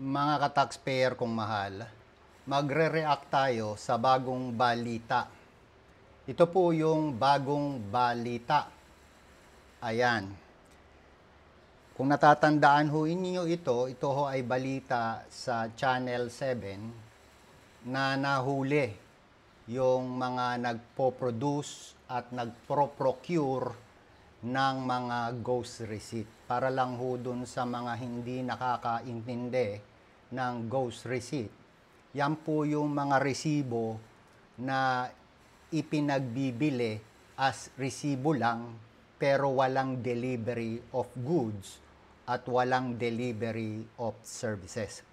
Mga ka-taxpayer kong mahal, magre-react tayo sa bagong balita. Ito po yung bagong balita. Ayan. Kung natatandaan ho inyo ito, ito ho ay balita sa Channel 7 na nahuli yung mga nagpo-produce at nagpro-procure ng mga ghost receipt. Para lang ho dun sa mga hindi nakakaintindi ng ghost receipt. Yan po yung mga resibo na ipinagbibili as resibo lang pero walang delivery of goods at walang delivery of services.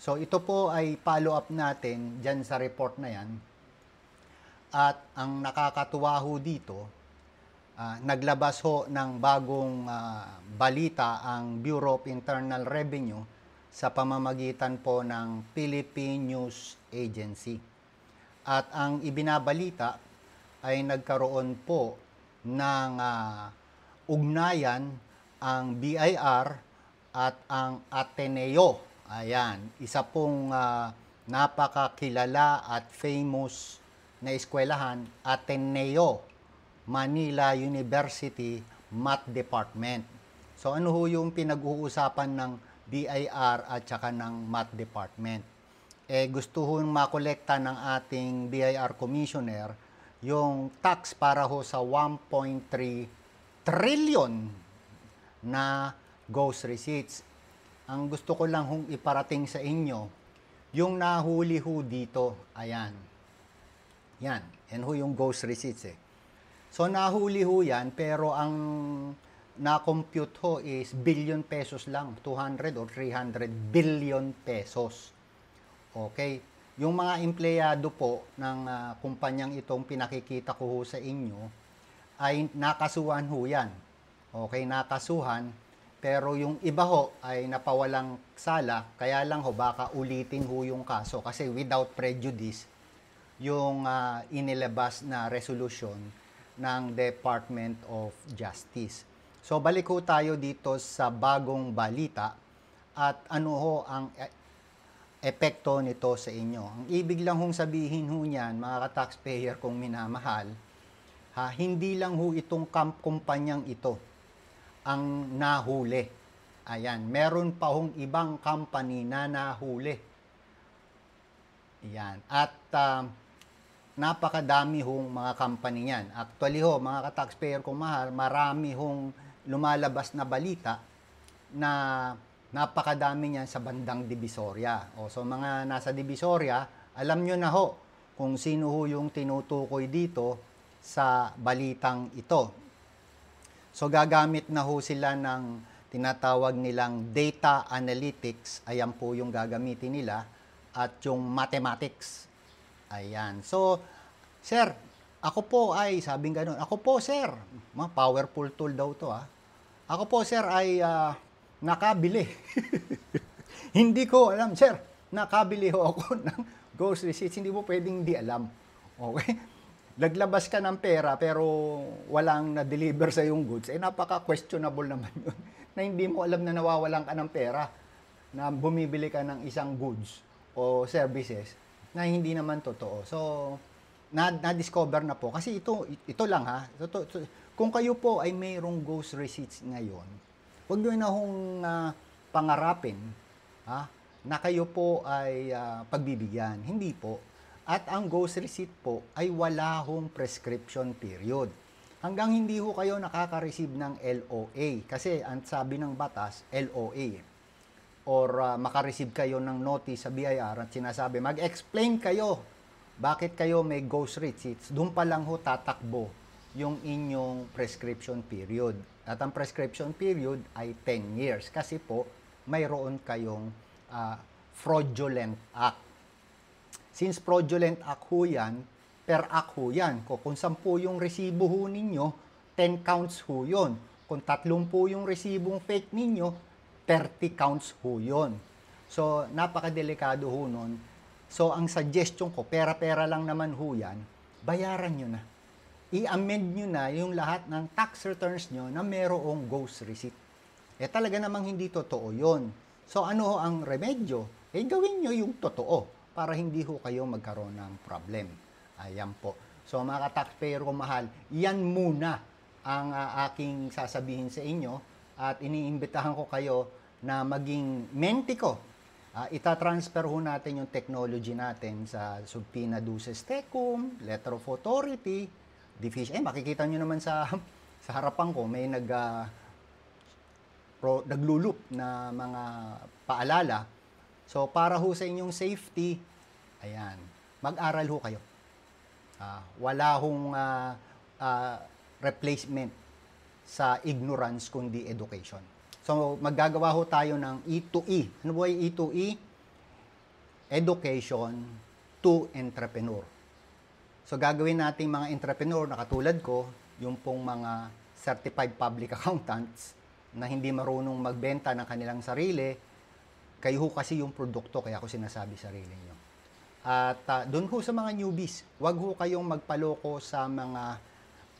So ito po ay follow up natin dyan sa report na yan. At ang nakakatuwa ho dito, ah, naglabas ho ng bagong ah, balita ang Bureau of Internal Revenue sa pamamagitan po ng Philippine News Agency. At ang ibinabalita ay nagkaroon po ng ah, ugnayan ang BIR at ang Ateneo. Ayan, isa pong ah, napakakilala at famous na eskwelahan, Ateneo, Manila University Math Department. So ano ho yung pinag-uusapan ng BIR at saka ng Math Department? Eh gusto ho makolekta ng ating BIR Commissioner yung tax para ho sa 1.3 trillion na ghost receipts. Ang gusto ko lang hong iparating sa inyo, yung nahuli ho dito, ayan. Yan, yan ho yung ghost receipts eh. So nahuli ho yan, pero ang na-compute ho is billion pesos lang, 200 or 300 billion pesos. Okay? Yung mga empleyado po ng ah, kumpanyang itong pinakikita ko ho sa inyo, ay nakasuhan ho yan. Okay, nakasuhan. Pero yung iba ho ay napawalang sala, kaya lang ho baka ulitin ho yung kaso kasi without prejudice yung ah, inilabas na resolution ng Department of Justice. So balik ho tayo dito sa bagong balita at ano ho ang e- epekto nito sa inyo. Ang ibig lang hong sabihin ho niyan, mga ka-taxpayer kong minamahal, ha, hindi lang ho itong kamp kumpanyang ito ang nahuli. Ayan, meron pa hong ibang company na nahuli. Yan. At um, napakadami hong mga company niyan. Actually ho, mga ka-taxpayer kong mahal, marami hong lumalabas na balita na napakadami niyan sa bandang Divisoria. O so mga nasa Divisoria, alam nyo na ho kung sino ho yung tinutukoy dito sa balitang ito. So gagamit na ho sila ng tinatawag nilang data analytics. Ayan po yung gagamitin nila. At yung mathematics. Ayan. So, sir, ako po ay, sabing ganun, ako po sir, mga powerful tool daw to ah. Ako po sir ay ah, nakabili. Hindi ko alam, sir, nakabili ho ako ng ghost receipts. Hindi mo pwedeng di alam. Okay? Naglabas ka ng pera pero walang na-deliver sa yung goods, eh napaka-questionable naman yun. Na hindi mo alam na nawawalan ka ng pera na bumibili ka ng isang goods o services na hindi naman totoo. So, na, na-discover na po. Kasi ito, ito lang ha. Ito, ito, kung kayo po ay mayroong ghost receipts ngayon, huwag nyo na hong ah, pangarapin ha, na kayo po ay ah, pagbibigyan. Hindi po. At ang ghost receipt po ay wala hong prescription period. Hanggang hindi ho kayo nakaka-receive ng LOA. Kasi ang sabi ng batas, LOA. Or ah, makareceive kayo ng notice sa BIR at sinasabi, mag-explain kayo bakit kayo may ghost receipts. Doon pa lang ho tatakbo yung inyong prescription period. At ang prescription period ay 10 years. Kasi po, mayroon kayong ah, fraudulent act. Since fraudulent act ho yan, per act ho yan. Kung, kung 10 yung resibo ho ninyo, 10 counts ho yun. Kung 30 yung resibong fake ninyo, 30 counts ho yun. So, napakadelikado ho nun. So, ang suggestion ko, pera-pera lang naman ho yan, bayaran nyo na. I-amend nyo na yung lahat ng tax returns nyo na merong ghost receipt. Eh talaga namang hindi totoo yon. So ano ho ang remedyo? Eh gawin nyo yung totoo para hindi ho kayo magkaroon ng problem. Ayan po. So mga taxpayer ko mahal, yan muna ang ah, aking sasabihin sa inyo at iniimbitahan ko kayo na maging menti ko. Ah, itatransfer ho natin yung technology natin sa Subpina Duces Tecum, Letter of Authority, Division. Eh, makikita nyo naman sa, sa harapan ko, may nag, ah, pro, naglulup na mga paalala. So, para ho sa inyong safety, ayan, mag-aral ho kayo. Ah, wala hong ah, ah, replacement sa ignorance kundi education. So, maggagawa ho tayo ng E2E. Ano ba yung E2E? Education to entrepreneur. So, gagawin natin mga entrepreneur na katulad ko, yung pong mga certified public accountants na hindi marunong magbenta ng kanilang sarili, kayo ho kasi yung produkto, kaya ako sinasabi sarili nyo. At ah, doon ho sa mga newbies, wag ho kayong magpaloko sa mga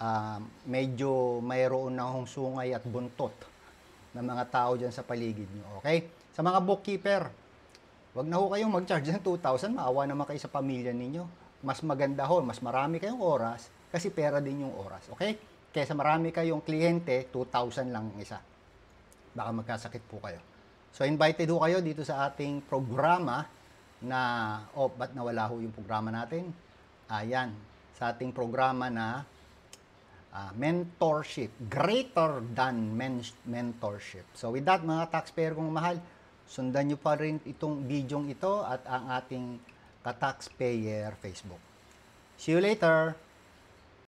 ah, medyo mayroon na hong sungay at buntot ng mga tao dyan sa paligid nyo. Okay? Sa mga bookkeeper, wag na ho kayong mag-charge ng 2,000, maawa naman kayo sa pamilya ninyo. Mas maganda ho, mas marami kayong oras kasi pera din yung oras. Okay? Kaysa marami kayong kliyente, 2,000 lang ang isa. Baka magkasakit po kayo. So invited ho kayo dito sa ating programa na, oh, ba't nawala ho yung programa natin? Ayan, sa ating programa na ah, mentorship, greater than men- mentorship. So with that, mga taxpayer kong mahal, sundan nyo pa rin itong bidyong ito at ang ating ka-taxpayer Facebook. See you later!